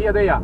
乐队呀。